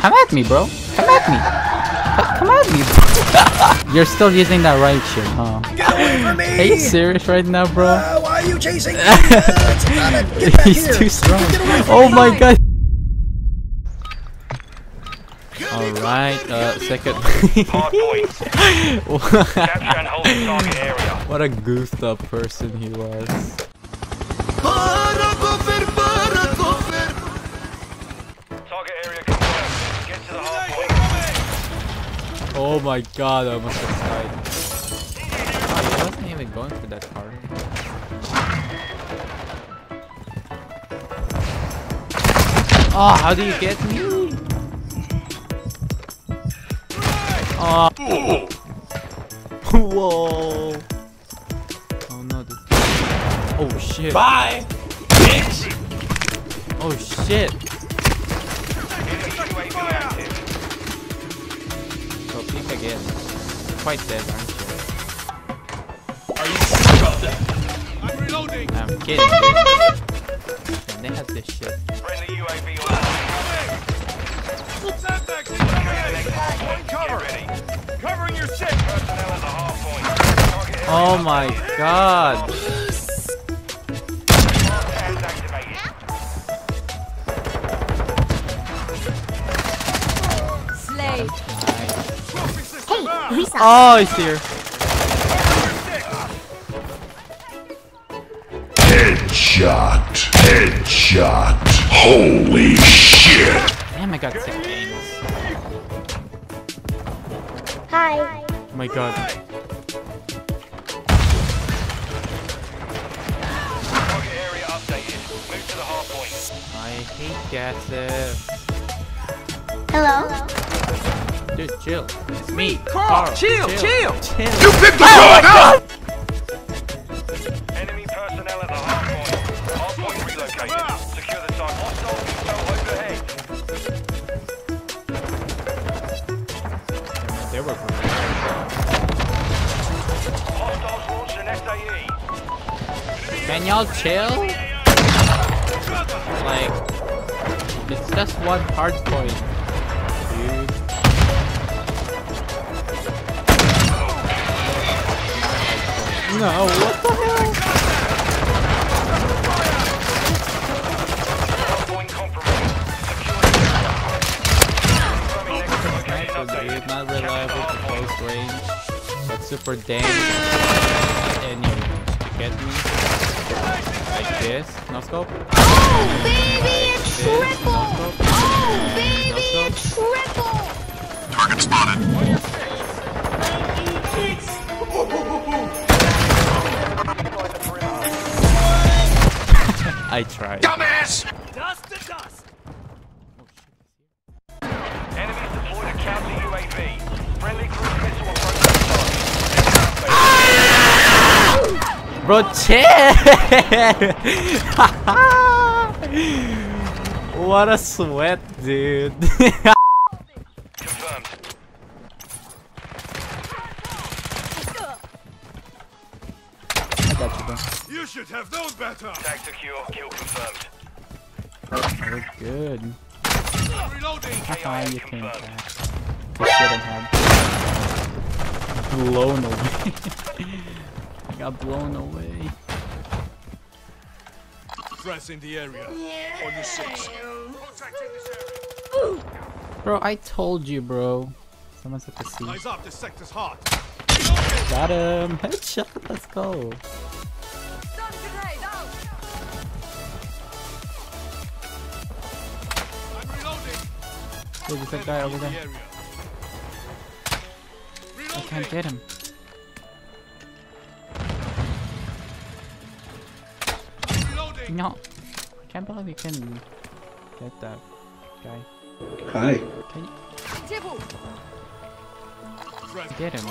Come at me, bro. Come at me. Come at me. You're still using that riot shield, huh? Get away from me! Are you serious right now, bro? Uh, why are you chasing me? Uh, it's not a- Get He's here. too strong. Get away Oh me. my god. Alright, uh, second. Hard point. Capture and hold the target area. what a goofed up person he was. Target area confirmed. Get to the hard point. Oh my god, I almost just died. Oh, he wasn't even going for that car. Oh, how do you get me? Oh. Whoa. Oh no, this. Oh shit. Bye, bitch. Oh shit. So peek again. Quite dead, aren't you? Are you sure about that? I'm reloading. kidding. dude. Man, they have this shit. Friendly UAV on. Get ready. Covering your shit. Personnel at the hard point. Oh my god. Oh, he's here. Headshot. Headshot. Holy shit. Damn, I got sick games. Hi. Oh my god. Target area updated. Move to the hard point. I hate gases. Hello. Dude, chill. It's me. Carl. chill, chill. Chill. You picked the wrong up. Oh Enemy personnel at the hard point. Hard point relocated. Secure the target. Hostile intel overhead. They were. Hostiles launched an SAE. Can y'all chill? Like, it's just one hard point. No, what the hell? Point compromised. Secure the Confirming next location Sniper, dude, not reliable to close range, but super damn any range. You get me? Like this, no scope. Oh, baby, it's This, no triple. scope. Oh, baby, No it's triple. Target spotted. I tried. Dumbass. Dust to dust. Enemies deployed a counter UAV. Friendly cruise missile approaching. Bro, chill! what a sweat, dude. should have known better. Tag secure. Kill confirmed. We're good. Reloading. Haha, you came confirmed. back. You shouldn't have. Blown away. I got blown away. Press in the area. On the six. Bro, I told you, bro. Someone's at the sea. Eyes up. This sector's hot. Got him. Headshot. Let's go. Dude, there's a guy over there. I can't get him. No. I can't believe you can get that guy. Hi. Can you get him?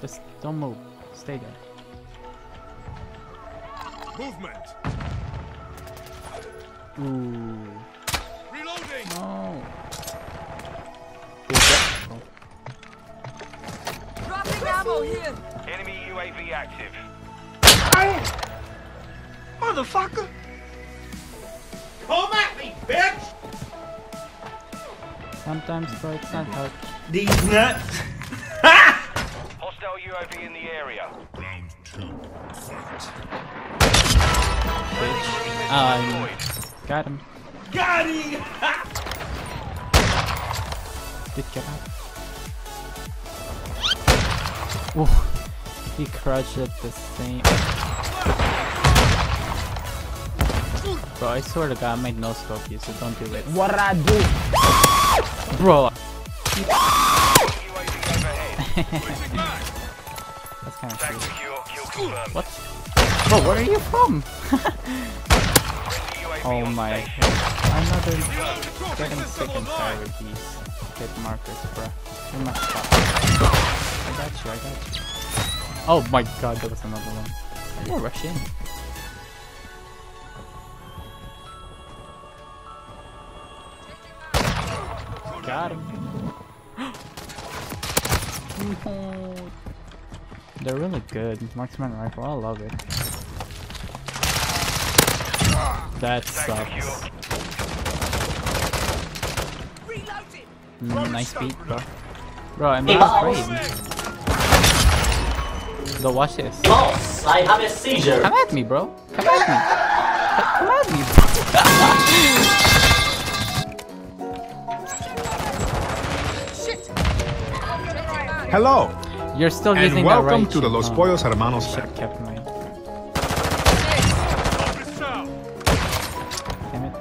Just don't move. Stay there. Movement. Ooh. Enemy UAV active. Motherfucker. Come at me, bitch. Sometimes, bro, it's not hard. These nuts. Hostile UAV in the area. Round two. Bitch! Um, got him. Got him. Did get out. He crushed at the same. Bro, I swear to God, I might no scope you, so don't do it. What I do? Bro, that's kind of Tag cute. secure. Kill confirmed. What? Bro, where are you from? Oh my. Another and tired with these hit markers, bro. You're my spot. I got you, I got you. Oh my god, there was another one. Yeah, rush in. Got him. No. They're really good. Marksman rifle, I love it. That sucks. Mm, nice beat, bro. Bro, I'm not afraid. So watch this. Boss, I have a seizure. Come at me, bro. Come at me. Come at me. Hello, You're still and using welcome the right to the Los oh, Pollos Hermanos Should family. kept mine. Damn it.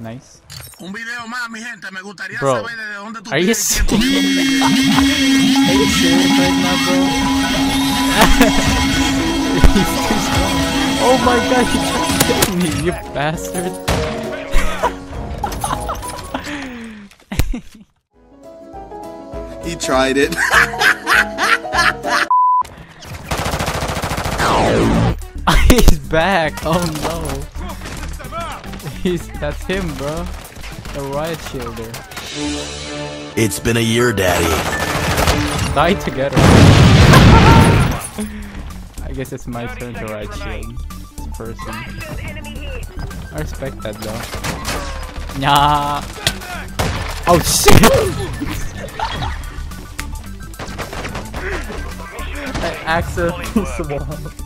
Nice. Un video más, mi gente. Me gustaría Bro, saber de dónde tú Are you pides serious? tiempo de video. Are you serious right now, bro? He's too strong. Oh my god, he just killed me, you bastard. He tried it. He's back. Oh no. He's that's him, bro. The riot shielder. It's been a year, Daddy. Die together. I guess it's my turn to riot shield this person. I respect that though. Nah. Oh shit! I accidentally swallowed.